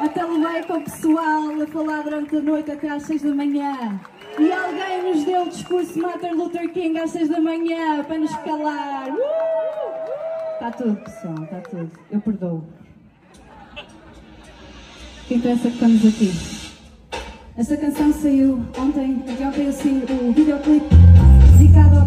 Até levei com o pessoal a falar durante a noite até às 6 da manhã. E alguém nos deu o discurso de Martin Luther King às 6 da manhã para nos calar. Uh! Está tudo, pessoal, está tudo. Eu perdoo. O que interessa que estamos aqui. Esta canção saiu ontem, ontem assim, o videoclipe dedicado ao